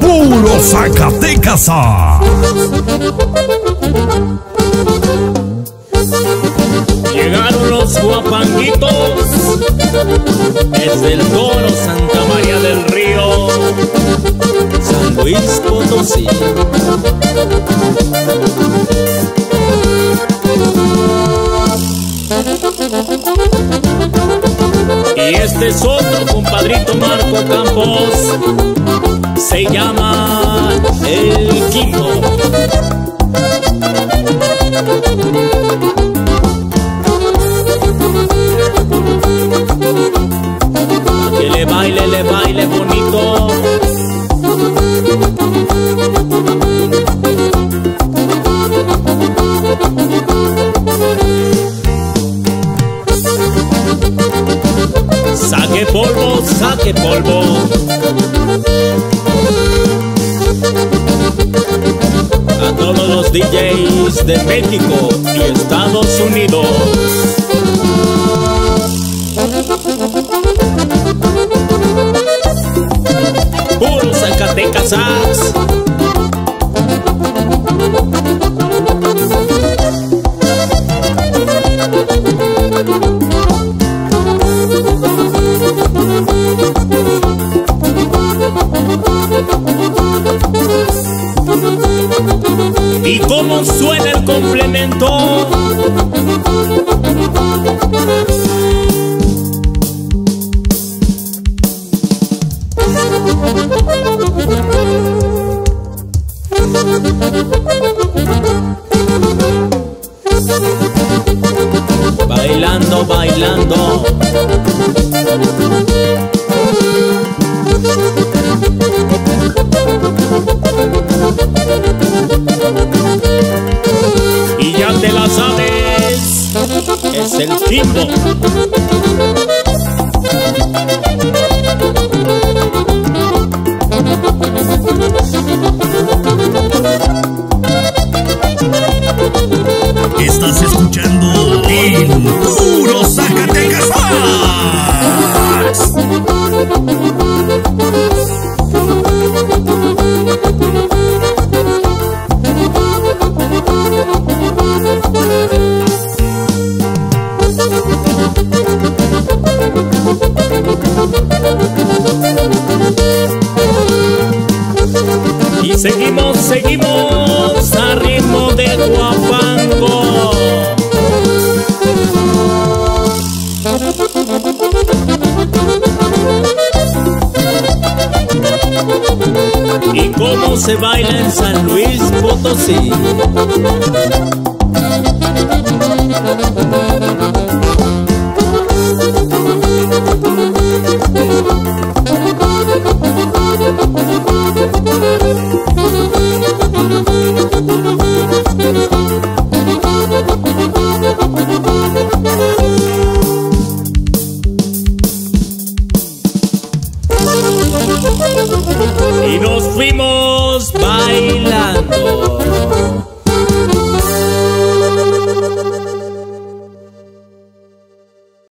Puro Zacatecas. Llegaron los guapanguitos desde el toro Santa María del Río, San Luis Potosí. Este es otro compadrito Marco Campos, se llama El Quinto. Saque polvo, saque polvo. A todos los DJs de México y Estados Unidos. Puro Zacatecas Bailando, bailando. Estás escuchando seguimos, seguimos a ritmo de guapango. Y cómo se baila en San Luis Potosí. y nos fuimos bailando.